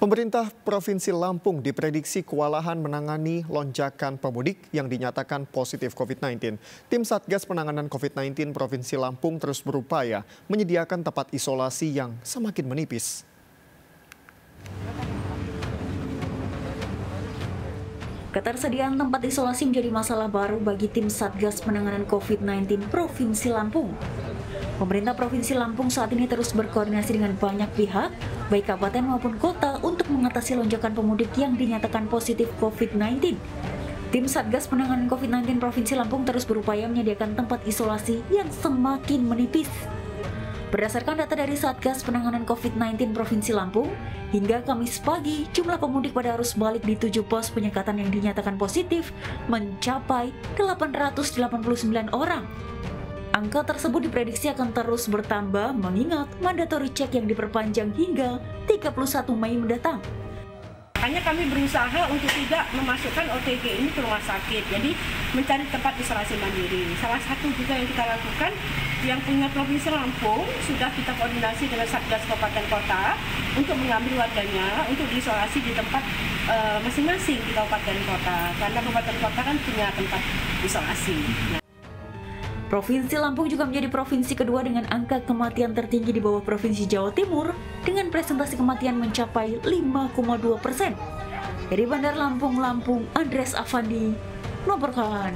Pemerintah Provinsi Lampung diprediksi kewalahan menangani lonjakan pemudik yang dinyatakan positif COVID-19. Tim Satgas Penanganan COVID-19 Provinsi Lampung terus berupaya menyediakan tempat isolasi yang semakin menipis. Ketersediaan tempat isolasi menjadi masalah baru bagi tim Satgas Penanganan COVID-19 Provinsi Lampung. Pemerintah Provinsi Lampung saat ini terus berkoordinasi dengan banyak pihak, baik kabupaten maupun kota, untuk mengatasi lonjakan pemudik yang dinyatakan positif COVID-19. Tim Satgas Penanganan COVID-19 Provinsi Lampung terus berupaya menyediakan tempat isolasi yang semakin menipis. Berdasarkan data dari Satgas Penanganan COVID-19 Provinsi Lampung, hingga Kamis pagi, jumlah pemudik pada arus balik di tujuh pos penyekatan yang dinyatakan positif mencapai 889 orang Angka tersebut diprediksi akan terus bertambah mengingat mandatory check yang diperpanjang hingga 31 Mei mendatang. Hanya kami berusaha untuk tidak memasukkan OTG ini ke rumah sakit, jadi mencari tempat isolasi mandiri. Salah satu juga yang kita lakukan, yang punya Provinsi Lampung, sudah kita koordinasi dengan Satgas Kabupaten Kota untuk mengambil warganya untuk diisolasi di tempat eh, masing-masing uh, di Kabupaten Kota. Karena Kabupaten Kota kan punya tempat isolasi. Nah, Provinsi Lampung juga menjadi provinsi kedua dengan angka kematian tertinggi di bawah Provinsi Jawa Timur dengan presentasi kematian mencapai 5,2 persen. Dari Bandar Lampung, Lampung, Andres Avandi melaporkan.